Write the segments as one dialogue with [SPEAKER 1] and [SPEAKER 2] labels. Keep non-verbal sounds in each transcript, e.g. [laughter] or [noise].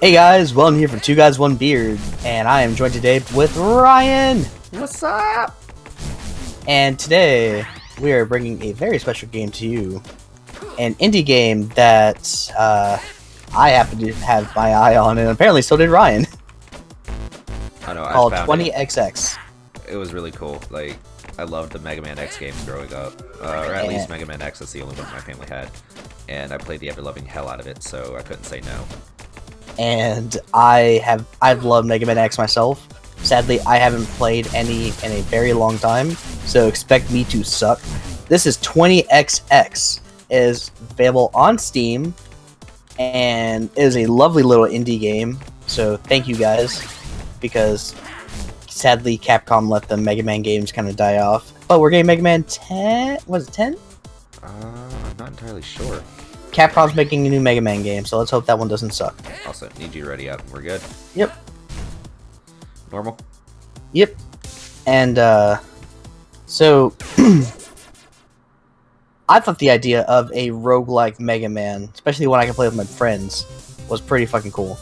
[SPEAKER 1] Hey guys, welcome here from Two Guys One Beard, and I am joined today with Ryan.
[SPEAKER 2] What's up?
[SPEAKER 1] And today we are bringing a very special game to you, an indie game that uh, I happen to have my eye on, and apparently so did Ryan.
[SPEAKER 2] I know. I
[SPEAKER 1] Called 20XX.
[SPEAKER 2] It. it was really cool. Like I loved the Mega Man X games growing up, uh, or at least Mega Man X. That's the only one my family had, and I played the ever-loving hell out of it, so I couldn't say no.
[SPEAKER 1] And I have I've loved Mega Man X myself. Sadly, I haven't played any in a very long time, so expect me to suck. This is 20XX is available on Steam and is a lovely little indie game. So thank you guys because sadly Capcom let the Mega Man games kind of die off. But we're getting Mega Man 10. Was it 10?
[SPEAKER 2] Uh, I'm not entirely sure.
[SPEAKER 1] Capcom's making a new Mega Man game, so let's hope that one doesn't suck.
[SPEAKER 2] Also, need you ready up. We're good.
[SPEAKER 1] Yep.
[SPEAKER 2] Normal.
[SPEAKER 1] Yep. And uh so [clears throat] I thought the idea of a roguelike Mega Man, especially when I can play with my friends, was pretty fucking cool.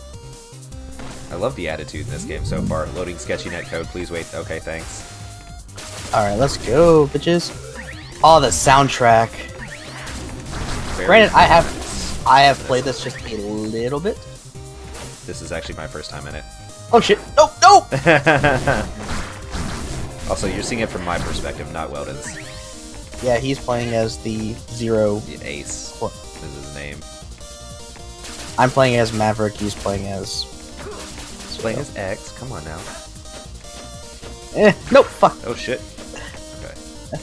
[SPEAKER 2] I love the attitude in this game so far. Loading sketchy net code. Please wait. Okay, thanks.
[SPEAKER 1] Alright, let's go, bitches. Oh the soundtrack. Granted I have I have played this just a little bit.
[SPEAKER 2] This is actually my first time in it.
[SPEAKER 1] Oh shit. No, no! [laughs]
[SPEAKER 2] also, you're seeing it from my perspective, not Weldon's.
[SPEAKER 1] Yeah, he's playing as the zero
[SPEAKER 2] The Ace
[SPEAKER 1] What?
[SPEAKER 2] is his name.
[SPEAKER 1] I'm playing as Maverick, he's playing as
[SPEAKER 2] He's playing as X. Come on now.
[SPEAKER 1] Eh, no, fuck.
[SPEAKER 2] Oh shit. Okay.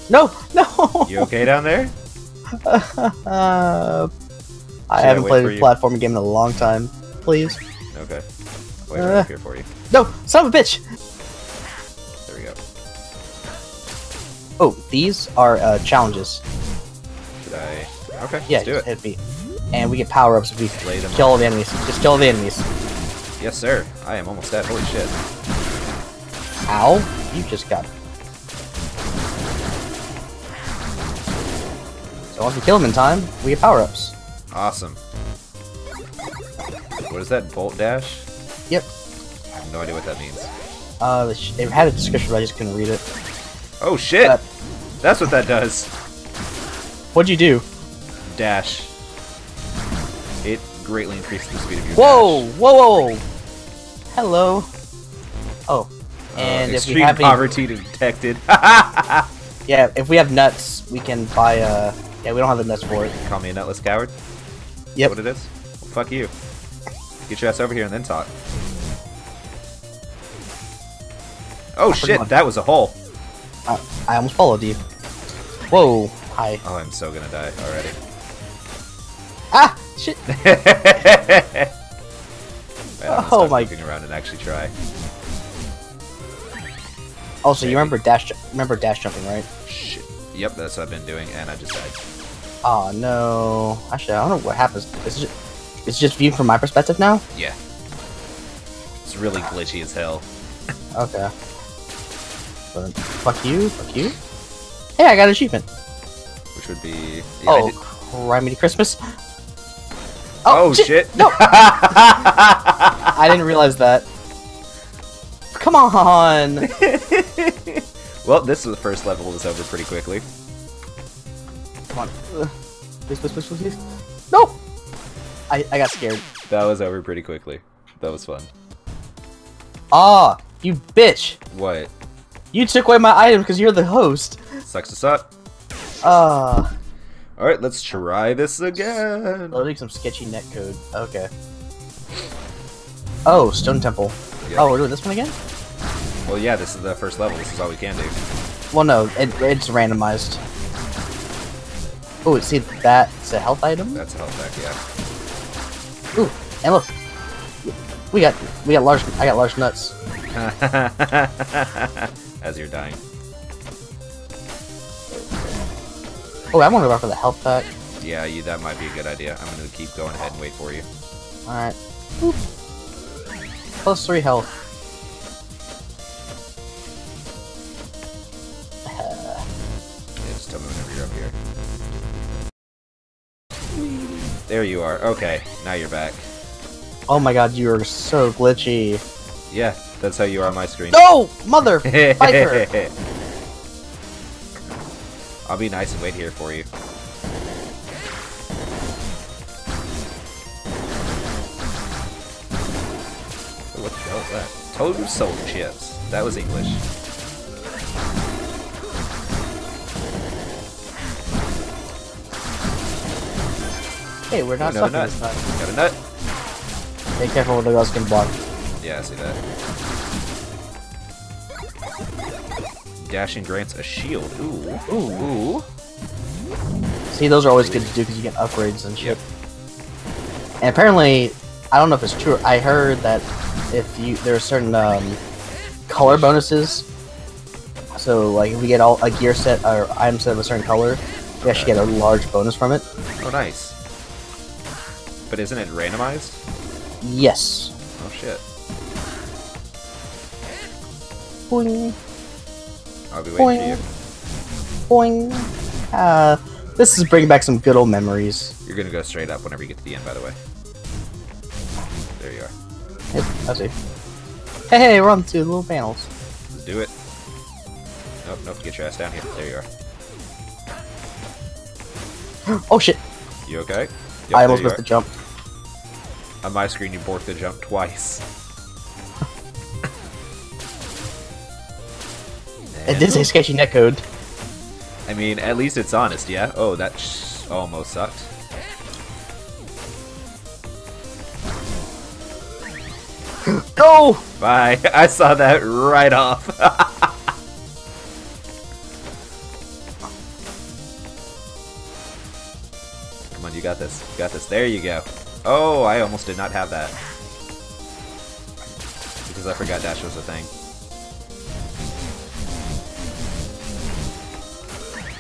[SPEAKER 1] No, no!
[SPEAKER 2] You okay down there? [laughs] [laughs]
[SPEAKER 1] I
[SPEAKER 2] Should
[SPEAKER 1] haven't
[SPEAKER 2] wait
[SPEAKER 1] played a platforming game in a long time. Please.
[SPEAKER 2] Okay. Wait
[SPEAKER 1] Uh.
[SPEAKER 2] right here for you.
[SPEAKER 1] No, son of a bitch!
[SPEAKER 2] There we go.
[SPEAKER 1] Oh, these are uh, challenges.
[SPEAKER 2] Should I? Okay,
[SPEAKER 1] Yeah,
[SPEAKER 2] let's do it.
[SPEAKER 1] hit me. And we get power ups if we
[SPEAKER 2] Lay them
[SPEAKER 1] kill all the enemies. Just kill all the enemies.
[SPEAKER 2] Yes, sir. I am almost dead. Holy shit.
[SPEAKER 1] Ow! You just got. So once we kill him in time, we get power ups.
[SPEAKER 2] Awesome. What is that? Bolt dash?
[SPEAKER 1] Yep.
[SPEAKER 2] I have no idea what that means.
[SPEAKER 1] Uh, they had a description, but I just couldn't read it.
[SPEAKER 2] Oh shit!
[SPEAKER 1] Uh,
[SPEAKER 2] That's what that does.
[SPEAKER 1] What'd you do?
[SPEAKER 2] Dash. It greatly increases the speed of your
[SPEAKER 1] Whoa!
[SPEAKER 2] dash.
[SPEAKER 1] Whoa! Whoa! whoa. Hello. Oh.
[SPEAKER 2] Uh,
[SPEAKER 1] And if we have any-
[SPEAKER 2] poverty detected. [laughs]
[SPEAKER 1] Yeah, if we have nuts, we can buy. Uh, yeah, we don't have the nuts for it.
[SPEAKER 2] Call me a nutless coward.
[SPEAKER 1] Yep.
[SPEAKER 2] What it is? Well, fuck you. Get your ass over here and then talk. Oh shit! That was a hole.
[SPEAKER 1] Uh, I almost followed you. Whoa! Hi.
[SPEAKER 2] Oh, I'm so gonna die already.
[SPEAKER 1] Ah! Shit! [laughs]
[SPEAKER 2] Gonna
[SPEAKER 1] Oh my-
[SPEAKER 2] looking around and actually try.
[SPEAKER 1] Also, you remember dash? Remember dash jumping, right?
[SPEAKER 2] Shit. Yep, that's what I've been doing, and I just died.
[SPEAKER 1] Oh no! Actually, I don't know what happens. Is it? It's just viewed from my perspective now.
[SPEAKER 2] Yeah. It's really glitchy as hell.
[SPEAKER 1] Okay. But fuck you! Fuck you! Hey, I got an achievement.
[SPEAKER 2] Which would be. Yeah,
[SPEAKER 1] oh,
[SPEAKER 2] did-
[SPEAKER 1] cry me to Christmas.
[SPEAKER 2] Oh, oh shit!
[SPEAKER 1] No! [laughs] I didn't realize that. Come on! [laughs]
[SPEAKER 2] well, this was the first level was over pretty quickly.
[SPEAKER 1] Come on. Ugh. Please, please, please, please, please. No! I, I got scared.
[SPEAKER 2] That was over pretty quickly. That was fun.
[SPEAKER 1] Ah, you bitch!
[SPEAKER 2] What?
[SPEAKER 1] You took away my item because you're the host.
[SPEAKER 2] Sucks to suck.
[SPEAKER 1] Ah,
[SPEAKER 2] Alright, let's try this again.
[SPEAKER 1] loading some sketchy netcode. Okay. Oh, Stone Temple.
[SPEAKER 2] Yep.
[SPEAKER 1] Oh, we're doing this one again?
[SPEAKER 2] Well, yeah, this is the first level. This is all we can do.
[SPEAKER 1] Well, no, it, it's randomized. Oh, see that's a health item.
[SPEAKER 2] That's a health pack, yeah.
[SPEAKER 1] Ooh, and look, we got we got large. I got large nuts. [laughs]
[SPEAKER 2] As you're dying.
[SPEAKER 1] Oh, I want to go for the health pack.
[SPEAKER 2] Yeah, you, that might be a good idea. I'm gonna keep going ahead and wait for you.
[SPEAKER 1] All right. Plus three health.
[SPEAKER 2] There you are. Okay, now you're back.
[SPEAKER 1] Oh my god, you are so glitchy.
[SPEAKER 2] Yeah, that's how you are on my screen.
[SPEAKER 1] No! Mother! [laughs]
[SPEAKER 2] I'll be nice and wait here for you. What the hell is that? Toad soul chips. That was English.
[SPEAKER 1] Hey, we're not
[SPEAKER 2] Another
[SPEAKER 1] sucking
[SPEAKER 2] nut.
[SPEAKER 1] this time.
[SPEAKER 2] Got a nut?
[SPEAKER 1] Be careful with the girls can block.
[SPEAKER 2] Yeah, I see that. Dashing grants a shield. Ooh.
[SPEAKER 1] Ooh.
[SPEAKER 2] Ooh.
[SPEAKER 1] See, those are always good to do because you get upgrades and shit.
[SPEAKER 2] Yep.
[SPEAKER 1] And apparently, I don't know if it's true. I heard that if you there are certain um, color bonuses. So, like, if we get all a gear set or item set of a certain color, we actually get a large bonus from it.
[SPEAKER 2] Oh, nice. But isn't it randomized?
[SPEAKER 1] Yes.
[SPEAKER 2] Oh, shit.
[SPEAKER 1] Boing,
[SPEAKER 2] I'll be waiting
[SPEAKER 1] boing, boing. Uh, this is bringing back some good old memories.
[SPEAKER 2] you. You're gonna go straight up whenever you get to the end, by the way. There you are.
[SPEAKER 1] Hey, I see. Hey, hey, we're on to the little panels.
[SPEAKER 2] Let's do it. Nope, nope, get your ass down here. There you are. [gasps]
[SPEAKER 1] Oh shit!
[SPEAKER 2] You okay? Yep,
[SPEAKER 1] I almost missed
[SPEAKER 2] are.
[SPEAKER 1] the jump.
[SPEAKER 2] On my screen, you borked the jump twice.
[SPEAKER 1] It did say sketchy netcode.
[SPEAKER 2] I mean, at least it's honest, yeah? Oh, that sh almost sucked. [gasps]
[SPEAKER 1] Go!
[SPEAKER 2] Bye. [laughs] I saw that right off. [laughs] Come on, you got this. You got this. There you go. Oh, I almost did not have that. Because I forgot dash was a thing. There we go.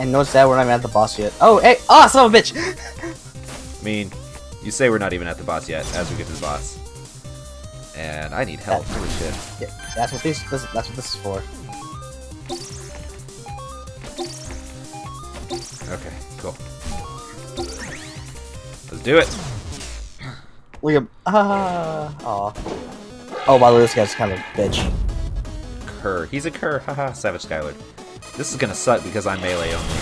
[SPEAKER 1] And notice that we're not even at the boss yet. Oh, hey! Ah, son of a bitch!
[SPEAKER 2] I mean, you say we're not even at the boss yet, as we get to the boss. And I need help. Holy shit.
[SPEAKER 1] Yeah, that's what this, this. That's what this is for.
[SPEAKER 2] Do it.
[SPEAKER 1] Look at ah. Aw. Oh, by the way, this guy's kind of a bitch.
[SPEAKER 2] Cur. He's a Kerr. Haha, [laughs] Savage Skylord. This is gonna suck because I'm melee only.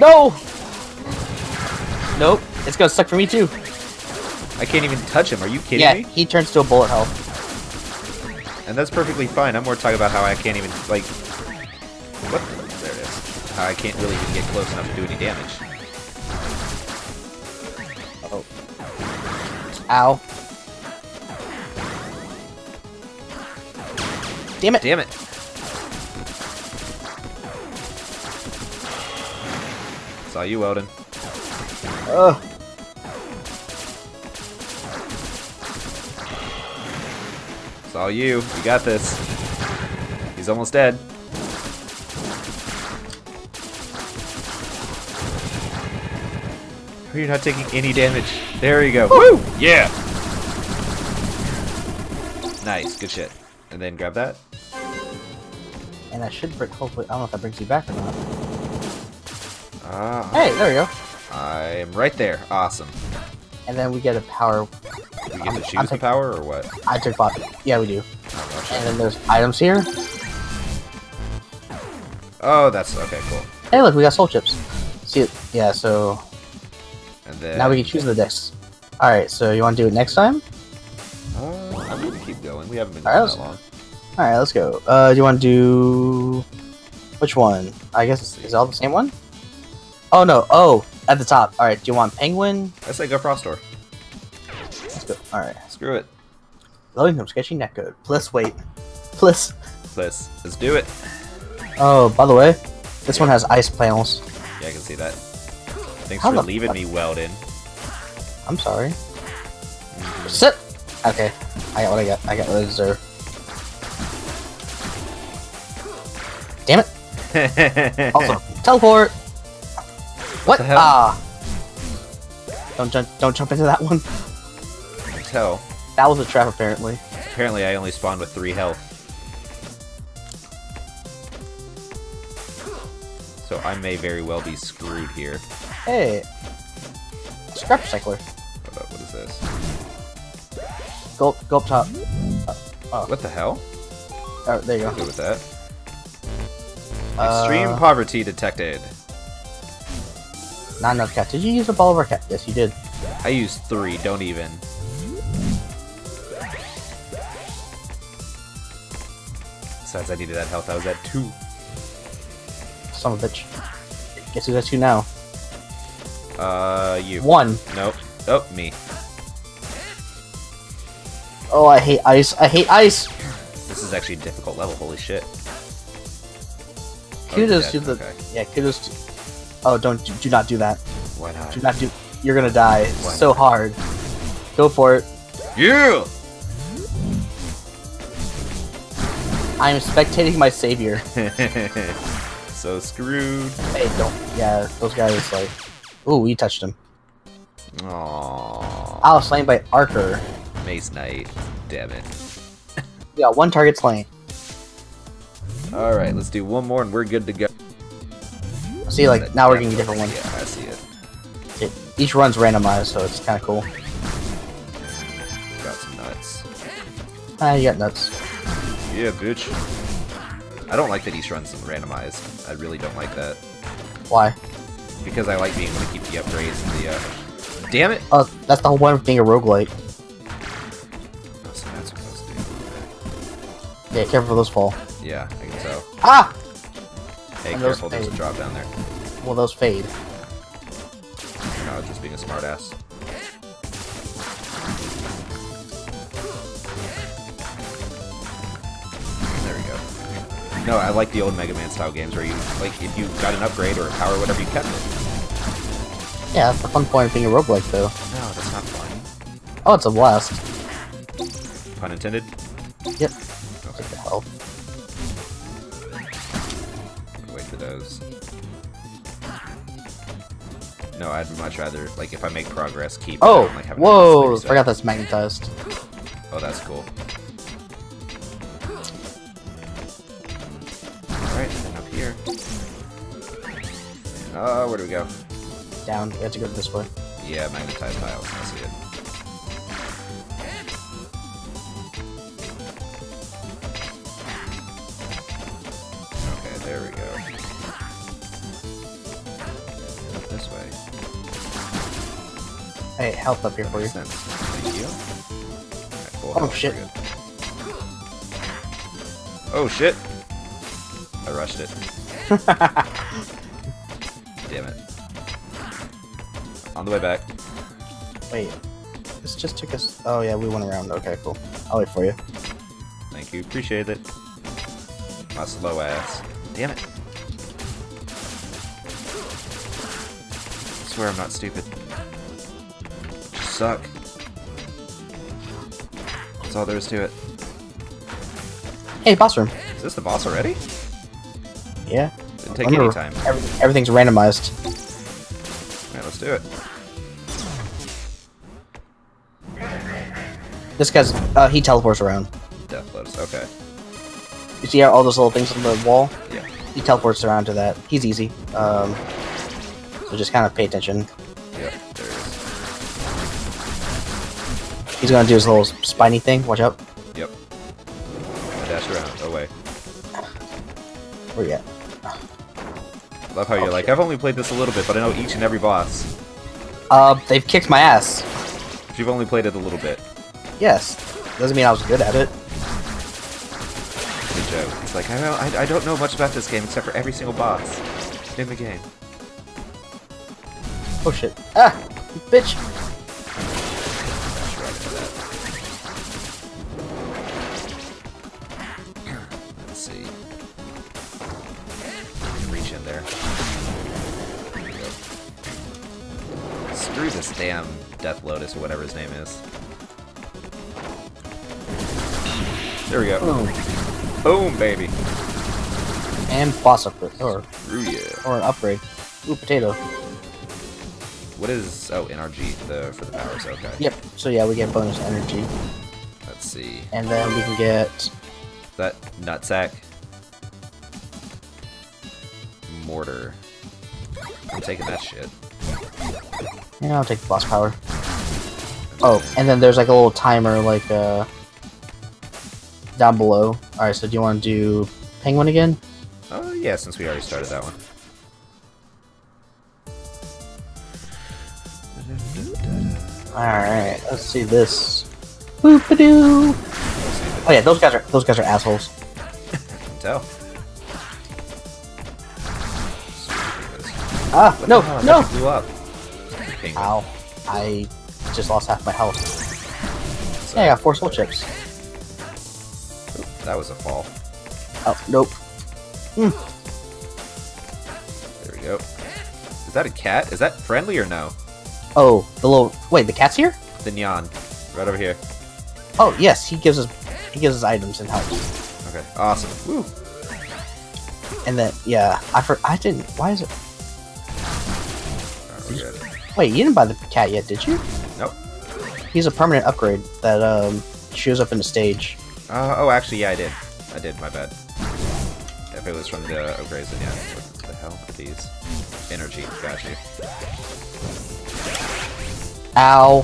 [SPEAKER 1] No! Nope. It's gonna suck for me too.
[SPEAKER 2] I can't even touch him. Are you kidding
[SPEAKER 1] yeah,
[SPEAKER 2] me?
[SPEAKER 1] he turns to a bullet hell.
[SPEAKER 2] And that's perfectly fine. I'm more talking about how I can't even, like... What? There it is. How I can't really even get close enough to do any damage.
[SPEAKER 1] Ow. Damn it!
[SPEAKER 2] Damn it! Saw you, Weldon.
[SPEAKER 1] Ugh.
[SPEAKER 2] Saw you. You got this. He's almost dead. You're not taking any damage. There you go. Woo! Yeah! Nice. Good shit. And then grab that.
[SPEAKER 1] And I should. Hopefully, I don't know if that brings you back or not.
[SPEAKER 2] Ah.
[SPEAKER 1] Hey, there we go.
[SPEAKER 2] I'm right there. Awesome.
[SPEAKER 1] And then we get a power.
[SPEAKER 2] We get
[SPEAKER 1] I'm-
[SPEAKER 2] to choose the power or what?
[SPEAKER 1] I took bot. Yeah, we do.
[SPEAKER 2] Oh.
[SPEAKER 1] And then there's items here.
[SPEAKER 2] Oh, that's okay. Cool.
[SPEAKER 1] Hey, look, we got soul chips. See, it? yeah. So
[SPEAKER 2] And then
[SPEAKER 1] now we can choose the decks. All right. So you want to do it next time?
[SPEAKER 2] Uh, I'm gonna keep going. We haven't been
[SPEAKER 1] Alright,
[SPEAKER 2] going that long.
[SPEAKER 1] All right, let's go. Uh, do you want to do which one? I guess it's, is it all the same one. Oh no! Oh, at the top. All right. Do you want penguin?
[SPEAKER 2] I say go Frostor.
[SPEAKER 1] Let's go. All right.
[SPEAKER 2] Screw it.
[SPEAKER 1] Loading from sketchy netcode. Plus, wait. Plus.
[SPEAKER 2] Let's let's do it.
[SPEAKER 1] Oh, by the way, this one has ice panels.
[SPEAKER 2] Yeah, I can see that. Thanks
[SPEAKER 1] How
[SPEAKER 2] for leaving me, Weldon.
[SPEAKER 1] I'm sorry. Sit. Okay. I got what I got. I got what I deserve. Damn it. [laughs] Also, teleport. What? Ah. Don't jump. Don't jump into that one.
[SPEAKER 2] Tell.
[SPEAKER 1] That was a trap, apparently.
[SPEAKER 2] Apparently, I only spawned with three health. So I may very well be screwed here.
[SPEAKER 1] Hey. scrap recycler.
[SPEAKER 2] What is this?
[SPEAKER 1] Go go up top. Oh,
[SPEAKER 2] What the hell?
[SPEAKER 1] oh there you go.
[SPEAKER 2] with that.
[SPEAKER 1] Uh,
[SPEAKER 2] Extreme poverty detected.
[SPEAKER 1] Not enough cat. Did you use a ball of our cat? Yes, you did.
[SPEAKER 2] I used three, don't even. Besides, I needed that health. I was at two.
[SPEAKER 1] Son of a bitch. Guess who's at two now?
[SPEAKER 2] Uh, you.
[SPEAKER 1] One.
[SPEAKER 2] Nope. Oh, me.
[SPEAKER 1] Oh, I hate ice. I hate ice.
[SPEAKER 2] This is actually a difficult level. Holy shit. Oh,
[SPEAKER 1] Kudos
[SPEAKER 2] you're
[SPEAKER 1] to the.
[SPEAKER 2] Okay.
[SPEAKER 1] Yeah, kudos to. Oh, don't do, do not do that.
[SPEAKER 2] Why not?
[SPEAKER 1] Do not do. You're gonna die. It's
[SPEAKER 2] Why
[SPEAKER 1] so
[SPEAKER 2] not?
[SPEAKER 1] hard. Go for it.
[SPEAKER 2] Yeah!
[SPEAKER 1] I am spectating my savior. [laughs]
[SPEAKER 2] so screwed.
[SPEAKER 1] Hey, don't. Yeah, those guys like. Ooh, you touched him.
[SPEAKER 2] Aww.
[SPEAKER 1] I was slain by Archer.
[SPEAKER 2] Mace Knight. Damn it.
[SPEAKER 1] yeah, one target slain.
[SPEAKER 2] Alright, let's do one more and we're good to go.
[SPEAKER 1] See, like
[SPEAKER 2] That-
[SPEAKER 1] now we're getting a different one.
[SPEAKER 2] Yeah, I see it.
[SPEAKER 1] It, each run's randomized, so it's kind of cool.
[SPEAKER 2] Got some nuts.
[SPEAKER 1] Ah, you got nuts.
[SPEAKER 2] Yeah, bitch. I don't like that each run's randomized. I really don't like that.
[SPEAKER 1] Why?
[SPEAKER 2] Because I like being able to keep the upgrades and the, uh... Damn it!
[SPEAKER 1] Oh, that's the whole point of being a roguelite.
[SPEAKER 2] Oh, so that's what I was doing.
[SPEAKER 1] Yeah, careful those fall.
[SPEAKER 2] Yeah, I can so.
[SPEAKER 1] Ah!
[SPEAKER 2] Hey,
[SPEAKER 1] And those
[SPEAKER 2] careful, there's a drop down there.
[SPEAKER 1] Well, those fade.
[SPEAKER 2] No, just being a smartass. No, I like the old Mega Man style games where you, like, if you got an upgrade or a power or whatever, you kept it.
[SPEAKER 1] Yeah, that's the fun point of being a roguelike, though.
[SPEAKER 2] No, that's not fun.
[SPEAKER 1] Oh, it's a blast.
[SPEAKER 2] Pun intended?
[SPEAKER 1] Yep.
[SPEAKER 2] Okay,
[SPEAKER 1] What the hell?
[SPEAKER 2] wait for those. No, I'd much rather, like, if I make progress, keep
[SPEAKER 1] Oh,
[SPEAKER 2] it, like,
[SPEAKER 1] whoa! Forgot that's magnetized.
[SPEAKER 2] Oh, that's cool. Uh, where do we go?
[SPEAKER 1] Down. We have to go this way.
[SPEAKER 2] Yeah, magnetized tiles. I see it. Okay, there we go. Up this way.
[SPEAKER 1] Hey, health up here for you.
[SPEAKER 2] Sense. Thank you. Alright, full
[SPEAKER 1] Oh,
[SPEAKER 2] health,
[SPEAKER 1] shit.
[SPEAKER 2] Oh shit! I rushed it. [laughs] On the way back.
[SPEAKER 1] Wait. This just took us. Oh, yeah, we went around. Okay, cool. I'll wait for you.
[SPEAKER 2] Thank you. Appreciate it. My slow ass. Damn it. I swear I'm not stupid. Suck. That's all there is to it.
[SPEAKER 1] Hey, boss room.
[SPEAKER 2] Is this the boss already?
[SPEAKER 1] Yeah.
[SPEAKER 2] Didn't take any time.
[SPEAKER 1] every- everything's randomized.
[SPEAKER 2] Alright, let's do it.
[SPEAKER 1] This guy's. Uh, he teleports around.
[SPEAKER 2] Death Lotus. Okay.
[SPEAKER 1] You see how all those little things on the wall?
[SPEAKER 2] Yeah.
[SPEAKER 1] He teleports around to that. He's easy. Um, so just kind of pay attention.
[SPEAKER 2] Yep. There it is.
[SPEAKER 1] He's gonna do his little spiny thing. Watch out.
[SPEAKER 2] Yep. Dash around. Oh wait.
[SPEAKER 1] Where you at?
[SPEAKER 2] Love how you're
[SPEAKER 1] Oh,
[SPEAKER 2] like,
[SPEAKER 1] shit.
[SPEAKER 2] I've only played this a little bit, but I know each and every boss.
[SPEAKER 1] Uh, they've kicked my ass.
[SPEAKER 2] You've only played it a little bit.
[SPEAKER 1] Yes. Doesn't mean I was good at it.
[SPEAKER 2] Good joke. It's like, I, don't- I, I don't know much about this game except for every single boss in the game.
[SPEAKER 1] Oh shit. Ah! Bitch!
[SPEAKER 2] Dash right into that. Let's see. Reach in there. There. Screw this damn Death Lotus or whatever his name is. There we go.
[SPEAKER 1] Boom.
[SPEAKER 2] Boom, baby.
[SPEAKER 1] And boss upgrade. Or,
[SPEAKER 2] Screw yeah.
[SPEAKER 1] or an upgrade. Ooh, potato.
[SPEAKER 2] What is... Oh, NRG the, for the powers. Okay.
[SPEAKER 1] Yep. So yeah, we get bonus energy.
[SPEAKER 2] Let's see.
[SPEAKER 1] And then we can get...
[SPEAKER 2] That nutsack. Mortar. I'm taking that shit.
[SPEAKER 1] Yeah, I'll take the boss power. Oh, and then there's like a little timer, like uh, down below. All right, so do you want to do penguin again?
[SPEAKER 2] Oh yeah, since we already started that one.
[SPEAKER 1] All right, let's see this. Boop a doo. Oh yeah, those guys are those guys are assholes.
[SPEAKER 2] Can [laughs] tell.
[SPEAKER 1] Ah,
[SPEAKER 2] What
[SPEAKER 1] no,
[SPEAKER 2] the hell?
[SPEAKER 1] No.
[SPEAKER 2] blew up. Penguin.
[SPEAKER 1] Ow! I just lost half my health.
[SPEAKER 2] So-
[SPEAKER 1] Yeah, I got four soul chips.
[SPEAKER 2] That was a fall.
[SPEAKER 1] Oh nope.
[SPEAKER 2] There we go. Is that a cat? Is that friendly or no?
[SPEAKER 1] Oh, the little wait, the cat's here?
[SPEAKER 2] The neon. Right over here.
[SPEAKER 1] Oh yes, he gives us he gives us items and helps.
[SPEAKER 2] Okay, awesome. Woo!
[SPEAKER 1] And then yeah, I for I didn't. Why is it? Wait, you didn't buy the cat yet, did you?
[SPEAKER 2] Nope.
[SPEAKER 1] He's a permanent upgrade that um shows up in the stage.
[SPEAKER 2] Uh, oh, actually, yeah, I did. I did, my bad. If it was from the upgrades, then yeah. What the hell are these? Energy, got you.
[SPEAKER 1] Ow.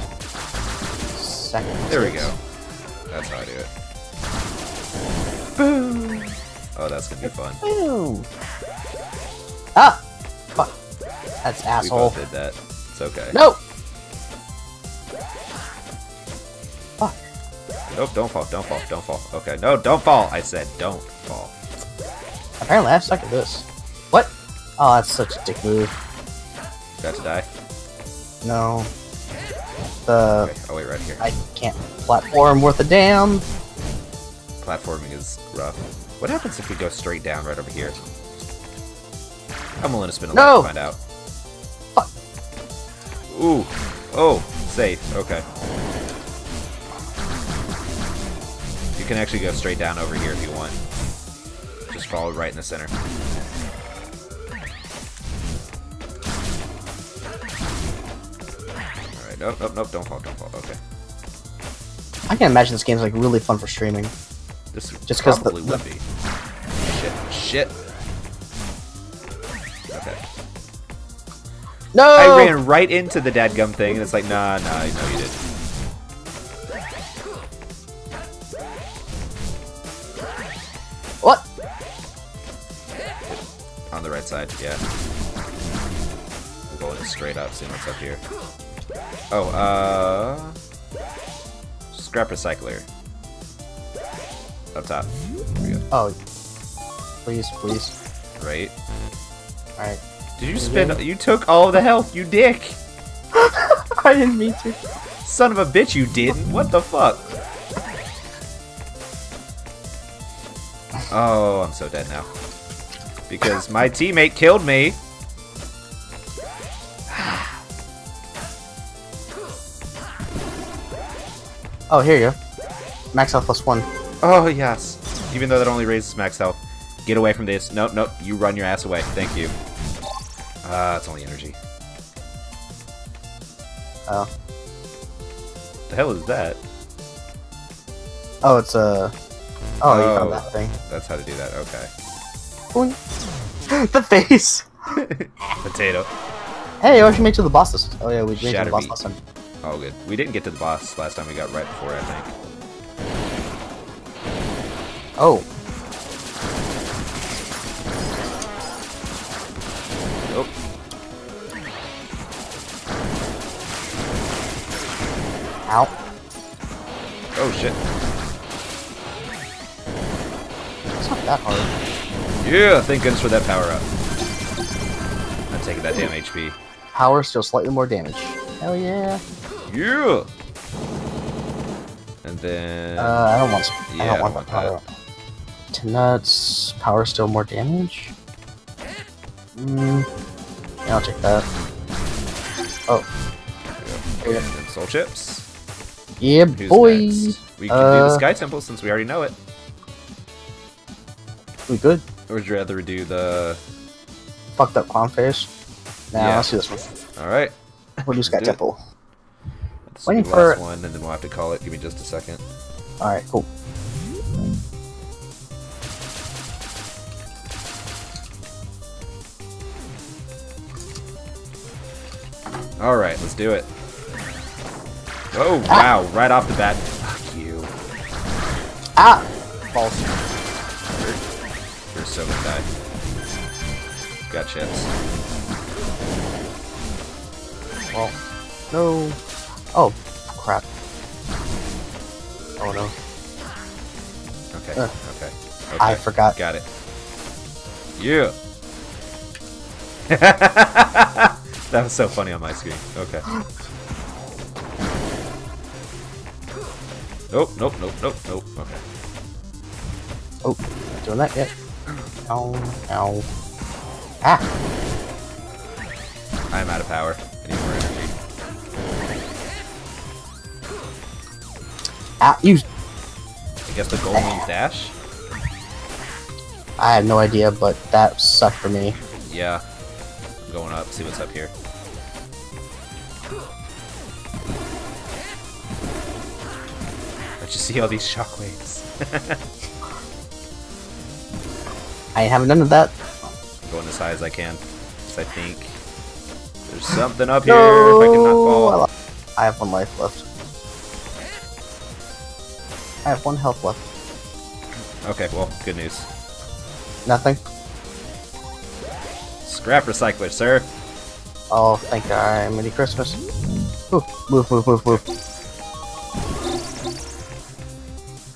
[SPEAKER 1] Second.
[SPEAKER 2] There we go. That's how I do it. Boom! Oh, that's gonna be fun.
[SPEAKER 1] Boom. Ah! Fuck. That's asshole.
[SPEAKER 2] We both did that. It's okay.
[SPEAKER 1] No!
[SPEAKER 2] Nope, don't fall, don't fall, don't fall. Okay, no, don't fall! I said don't fall.
[SPEAKER 1] Apparently I suck at this. What? Oh, that's such a dick move.
[SPEAKER 2] Got to die?
[SPEAKER 1] No. The...
[SPEAKER 2] Okay. Oh, wait, right here.
[SPEAKER 1] I can't platform worth a damn.
[SPEAKER 2] Platforming is rough. What happens if we go straight down right over here? I'm willing to spin a
[SPEAKER 1] No!
[SPEAKER 2] lot to find out.
[SPEAKER 1] Fuck.
[SPEAKER 2] Ooh. Oh, safe. Okay. You can actually go straight down over here if you want. Just follow right in the center. Alright, nope, nope, nope, don't fall, don't fall. Okay.
[SPEAKER 1] I can imagine this game's like really fun for streaming.
[SPEAKER 2] This
[SPEAKER 1] Just 'cause the-
[SPEAKER 2] probably would be. Shit, shit. Okay.
[SPEAKER 1] No!
[SPEAKER 2] I ran right into the dadgum thing, and it's like, nah, nah, no, you didn't. Right side, yeah. We're going straight up, seeing what's up here. Oh, uh... Scrap recycler. Up top. There we go.
[SPEAKER 1] Oh. Please, please.
[SPEAKER 2] Right.
[SPEAKER 1] Alright.
[SPEAKER 2] Did you spend... You took all the health, you dick! [laughs]
[SPEAKER 1] I didn't mean to.
[SPEAKER 2] Son of a bitch, you didn't! What the fuck? [laughs] Oh, I'm so dead now. Because my teammate killed me!
[SPEAKER 1] Oh, here you go. Max health plus one.
[SPEAKER 2] Oh, yes. Even though that only raises max health. Get away from this. Nope, nope. You run your ass away. Thank you. Ah, it's only energy.
[SPEAKER 1] Oh.
[SPEAKER 2] The hell is that?
[SPEAKER 1] Oh, it's a. Oh, you
[SPEAKER 2] Oh.
[SPEAKER 1] found that thing.
[SPEAKER 2] That's how to do that. Okay.
[SPEAKER 1] Boing. [laughs] the face.
[SPEAKER 2] Potato.
[SPEAKER 1] Hey, what should we make to the boss this? Oh yeah, we made to the boss
[SPEAKER 2] beat.
[SPEAKER 1] last time.
[SPEAKER 2] Oh, good. We didn't get to the boss last time. We got right before, I think.
[SPEAKER 1] Oh,
[SPEAKER 2] Nope.
[SPEAKER 1] ow.
[SPEAKER 2] Oh, shit.
[SPEAKER 1] It's not that hard.
[SPEAKER 2] Yeah, thank goodness for that power up. I'm taking that damn HP.
[SPEAKER 1] Power still slightly more damage. Hell yeah.
[SPEAKER 2] Yeah! And then...
[SPEAKER 1] Uh, I don't want. I
[SPEAKER 2] Yeah,
[SPEAKER 1] don't
[SPEAKER 2] I
[SPEAKER 1] want,
[SPEAKER 2] want
[SPEAKER 1] power. To nuts. Power still more damage. Mm, yeah, I'll take that. Oh,
[SPEAKER 2] and soul chips.
[SPEAKER 1] yeah,
[SPEAKER 2] Who's
[SPEAKER 1] boy.
[SPEAKER 2] next? We can do
[SPEAKER 1] Uh,
[SPEAKER 2] the Sky Temple since we already know it.
[SPEAKER 1] We good?
[SPEAKER 2] Or would you rather do the...
[SPEAKER 1] Fucked up clown face. Nah,
[SPEAKER 2] Yeah.
[SPEAKER 1] let's do this one.
[SPEAKER 2] Alright.
[SPEAKER 1] We'll do Sky
[SPEAKER 2] Do it.
[SPEAKER 1] Temple.
[SPEAKER 2] This
[SPEAKER 1] Waiting
[SPEAKER 2] the last one, and then we'll have to call it. Give me just a second.
[SPEAKER 1] Alright, cool.
[SPEAKER 2] Alright, let's do it. Oh, wow, right off the bat. Fuck you.
[SPEAKER 1] Ah! False.
[SPEAKER 2] So gonna die. Got chips.
[SPEAKER 1] Well, no. Oh, crap. Oh no.
[SPEAKER 2] Okay,
[SPEAKER 1] Uh,
[SPEAKER 2] okay. okay.
[SPEAKER 1] I forgot.
[SPEAKER 2] Got it. Yeah. [laughs] that was so funny on my screen. Okay. Nope, nope, nope, nope, nope. Okay.
[SPEAKER 1] Oh, not doing that yet. Ow, ow. Ah!
[SPEAKER 2] I'm out of power. I need more energy.
[SPEAKER 1] Ah, you!
[SPEAKER 2] I guess the goal means dash?
[SPEAKER 1] I had no idea, but that sucked for me.
[SPEAKER 2] Yeah. I'm going up, see what's up here. Don't you see all these shockwaves? [laughs]
[SPEAKER 1] I none of that.
[SPEAKER 2] I'm going as high as I can. 'cause I think there's something up here if I can not
[SPEAKER 1] No! I
[SPEAKER 2] fall.
[SPEAKER 1] I have one life left. I have one health left.
[SPEAKER 2] Okay, well, good news.
[SPEAKER 1] Nothing.
[SPEAKER 2] Scrap recycler, sir.
[SPEAKER 1] Oh, thank God. Merry Christmas. Ooh, move, move, move, move.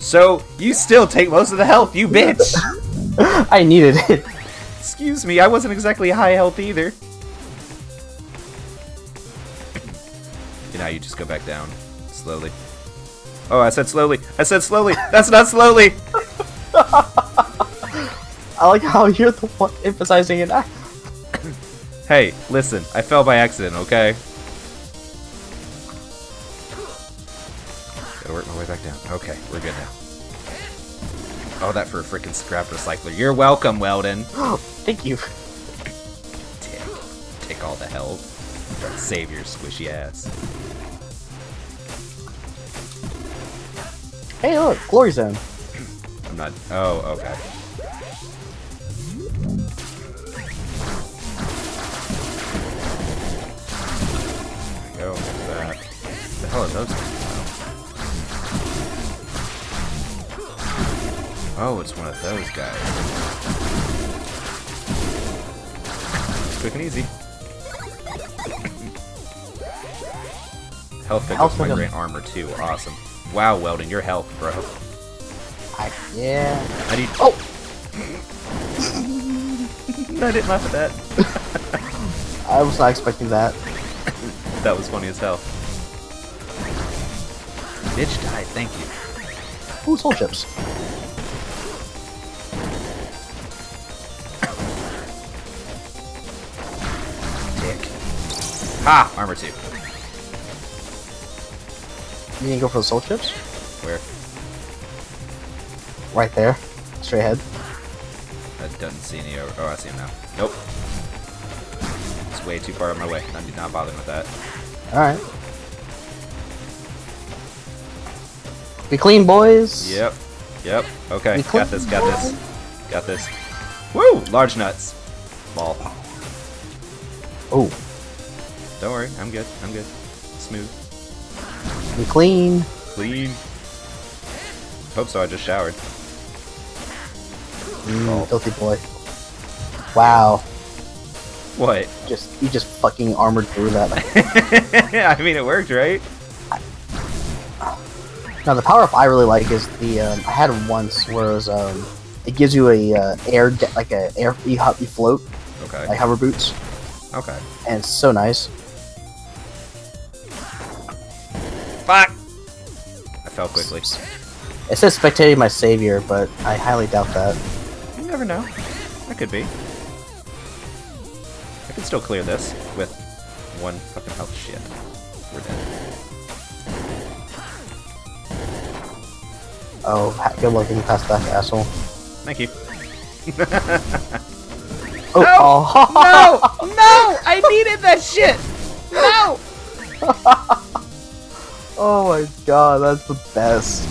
[SPEAKER 2] So, you still take most of the health, you bitch! [laughs] [laughs]
[SPEAKER 1] I needed it.
[SPEAKER 2] Excuse me, I wasn't exactly high health either. You know, you just go back down. Slowly. Oh, I said slowly. I said slowly. That's not slowly! [laughs]
[SPEAKER 1] I like how you're the one emphasizing it. [laughs]
[SPEAKER 2] Hey, listen, I fell by accident, okay? Gotta work my way back down. Okay, we're good now. Oh, that for a freaking scrap recycler. You're welcome, Weldon. [gasps]
[SPEAKER 1] Thank you.
[SPEAKER 2] Take. Take all the help. Save your squishy ass.
[SPEAKER 1] Hey, look, Glory Zone.
[SPEAKER 2] I'm not. Oh, okay. There we go. That. What the hell are those? Oh, it's one of those guys. It's Quick and easy. Health pick up my great armor too. Awesome. Wow, Weldon, your health, bro.
[SPEAKER 1] I, yeah.
[SPEAKER 2] I need.
[SPEAKER 1] Oh! [laughs]
[SPEAKER 2] I didn't laugh at that. [laughs]
[SPEAKER 1] I was not expecting that. [laughs]
[SPEAKER 2] That was funny as hell. Bitch died, thank you.
[SPEAKER 1] Who's soul chips.
[SPEAKER 2] Ha! Armor 2.
[SPEAKER 1] You didn't go for the soul chips?
[SPEAKER 2] Where?
[SPEAKER 1] Right there. Straight ahead.
[SPEAKER 2] I doesn't see any over. Oh, I see him now. Nope. It's way too far out of my way. I'm not bothering with that.
[SPEAKER 1] Alright. Be clean, boys.
[SPEAKER 2] Yep. Yep. Okay. Got this, got this. Got this. Woo! Large nuts. Ball.
[SPEAKER 1] Oh,
[SPEAKER 2] Don't worry. I'm good. I'm good. Smooth.
[SPEAKER 1] be clean.
[SPEAKER 2] Clean. Hope so. I just showered.
[SPEAKER 1] Mm, filthy boy. Wow.
[SPEAKER 2] What?
[SPEAKER 1] Just you just fucking armored through that. [laughs]
[SPEAKER 2] I mean, it worked, right?
[SPEAKER 1] now the power up I really like is the um, I had once where it was um it gives you a uh, air like a air you, hop, you float
[SPEAKER 2] Okay.
[SPEAKER 1] like hover boots
[SPEAKER 2] Okay.
[SPEAKER 1] and it's so nice.
[SPEAKER 2] Fuck! I fell quickly.
[SPEAKER 1] It says spectating my savior, but I highly doubt that.
[SPEAKER 2] You never know. That could be. I can still clear this with one fucking health. Shit. We're dead.
[SPEAKER 1] Oh, good looking past that asshole.
[SPEAKER 2] Thank you. [laughs]
[SPEAKER 1] Oh,
[SPEAKER 2] No!
[SPEAKER 1] oh.
[SPEAKER 2] No! [laughs] No! I needed that shit! No! [laughs]
[SPEAKER 1] oh my god, that's the best.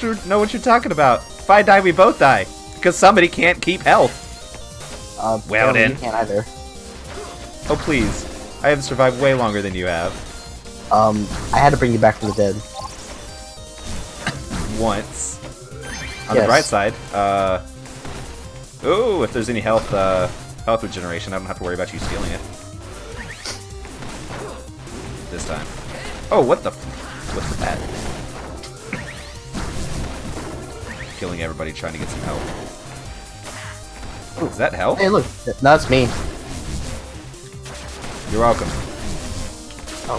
[SPEAKER 2] Don't you know what you're talking about. If I die, we both die. Because somebody can't keep health.
[SPEAKER 1] Uh,
[SPEAKER 2] Well then.
[SPEAKER 1] can't either.
[SPEAKER 2] Oh, please. I have survived way longer than you have.
[SPEAKER 1] Um, I had to bring you back from the dead.
[SPEAKER 2] Once. On
[SPEAKER 1] Yes.
[SPEAKER 2] the bright side, uh... Ooh, if there's any health, uh, health regeneration, I don't have to worry about you stealing it. This time. Oh, what the f- What's that? Killing everybody trying to get some health. Is that health?
[SPEAKER 1] Hey, look, that's me.
[SPEAKER 2] You're welcome. Oh.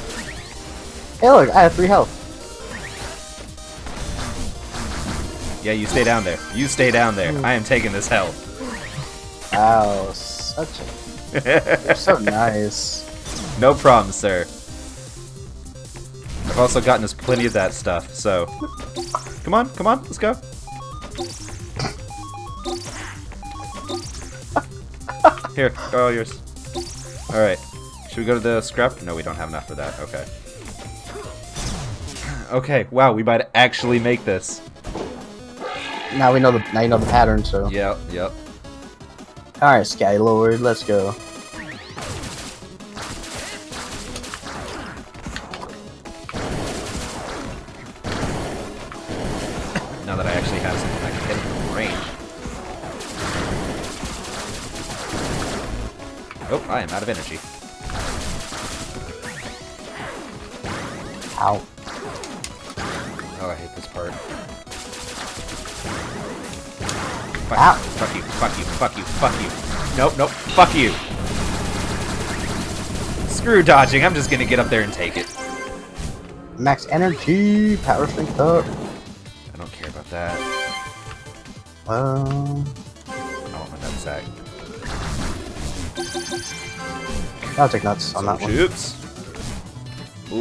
[SPEAKER 1] Hey, look, I have three health.
[SPEAKER 2] Yeah, you stay down there. You stay down there. Hmm. I am taking this health.
[SPEAKER 1] Wow, such a you're so [laughs] nice.
[SPEAKER 2] no problem, sir. I've also gotten us plenty of that stuff, so... Come on, come on, let's go. Here, all yours. Alright. Should we go to the scrap? No, we don't have enough for that. Okay. Okay, wow, we might actually make this.
[SPEAKER 1] Now we know the now you know the pattern. So
[SPEAKER 2] Yep, yep.
[SPEAKER 1] all right, Sky Lord, let's go.
[SPEAKER 2] Out of energy.
[SPEAKER 1] Ow.
[SPEAKER 2] Oh, I hate this part. Fuck,
[SPEAKER 1] Ow.
[SPEAKER 2] you, fuck you, fuck you, fuck you, fuck you. Nope, nope, fuck you. Screw dodging, I'm just gonna get up there and take it.
[SPEAKER 1] Max energy, power strength up.
[SPEAKER 2] I don't care about that.
[SPEAKER 1] Um,
[SPEAKER 2] I want my nutsack.
[SPEAKER 1] I'll take nuts on
[SPEAKER 2] Some
[SPEAKER 1] that one.
[SPEAKER 2] chips. Ooh,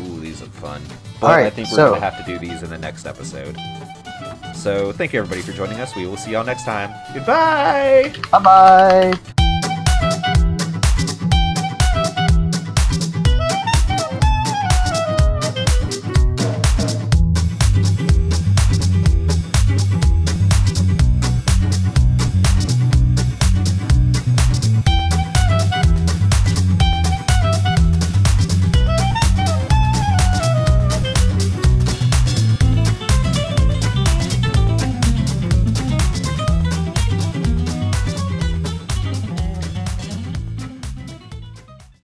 [SPEAKER 2] ooh, these look fun. But
[SPEAKER 1] Alright,
[SPEAKER 2] I think we're
[SPEAKER 1] so-
[SPEAKER 2] gonna have to do these in the next episode. So thank you everybody for joining us. We will see y'all next time. Goodbye!
[SPEAKER 1] Bye bye.